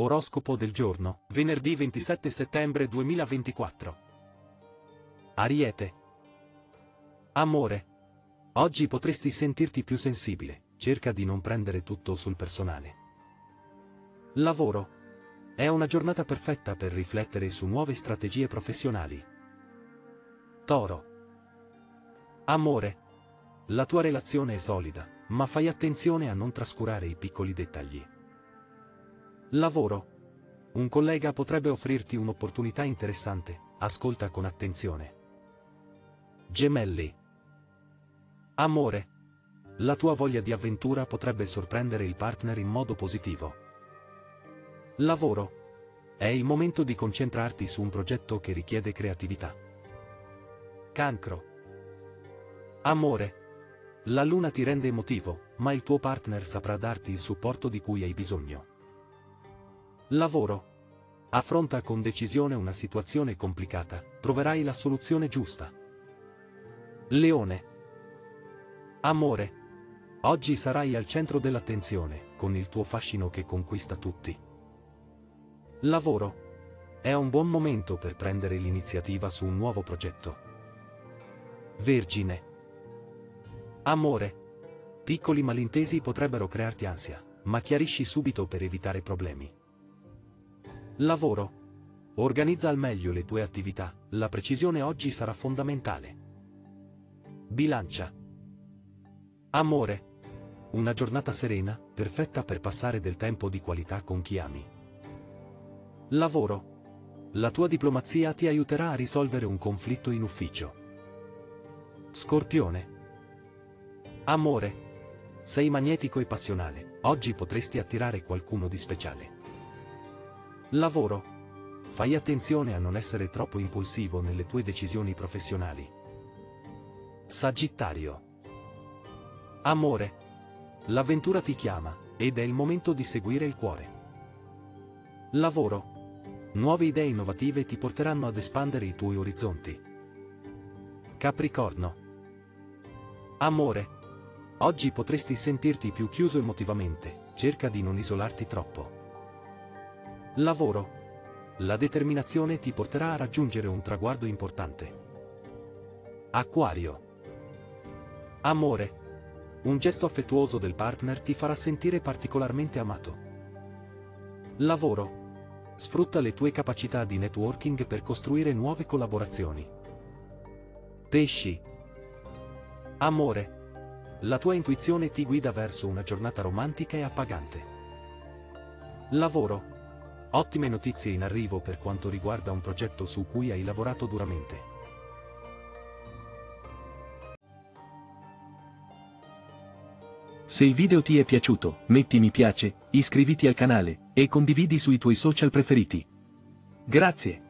Oroscopo del giorno, venerdì 27 settembre 2024. Ariete. Amore. Oggi potresti sentirti più sensibile, cerca di non prendere tutto sul personale. Lavoro. È una giornata perfetta per riflettere su nuove strategie professionali. Toro. Amore. La tua relazione è solida, ma fai attenzione a non trascurare i piccoli dettagli. Lavoro. Un collega potrebbe offrirti un'opportunità interessante, ascolta con attenzione. Gemelli. Amore. La tua voglia di avventura potrebbe sorprendere il partner in modo positivo. Lavoro. È il momento di concentrarti su un progetto che richiede creatività. Cancro. Amore. La luna ti rende emotivo, ma il tuo partner saprà darti il supporto di cui hai bisogno. Lavoro. Affronta con decisione una situazione complicata, troverai la soluzione giusta. Leone. Amore. Oggi sarai al centro dell'attenzione, con il tuo fascino che conquista tutti. Lavoro. È un buon momento per prendere l'iniziativa su un nuovo progetto. Vergine. Amore. Piccoli malintesi potrebbero crearti ansia, ma chiarisci subito per evitare problemi. Lavoro. Organizza al meglio le tue attività, la precisione oggi sarà fondamentale. Bilancia. Amore. Una giornata serena, perfetta per passare del tempo di qualità con chi ami. Lavoro. La tua diplomazia ti aiuterà a risolvere un conflitto in ufficio. Scorpione. Amore. Sei magnetico e passionale, oggi potresti attirare qualcuno di speciale. Lavoro. Fai attenzione a non essere troppo impulsivo nelle tue decisioni professionali. Sagittario. Amore. L'avventura ti chiama, ed è il momento di seguire il cuore. Lavoro. Nuove idee innovative ti porteranno ad espandere i tuoi orizzonti. Capricorno. Amore. Oggi potresti sentirti più chiuso emotivamente, cerca di non isolarti troppo. Lavoro. La determinazione ti porterà a raggiungere un traguardo importante. Acquario. Amore. Un gesto affettuoso del partner ti farà sentire particolarmente amato. Lavoro. Sfrutta le tue capacità di networking per costruire nuove collaborazioni. Pesci. Amore. La tua intuizione ti guida verso una giornata romantica e appagante. Lavoro. Ottime notizie in arrivo per quanto riguarda un progetto su cui hai lavorato duramente. Se il video ti è piaciuto, metti mi piace, iscriviti al canale e condividi sui tuoi social preferiti. Grazie.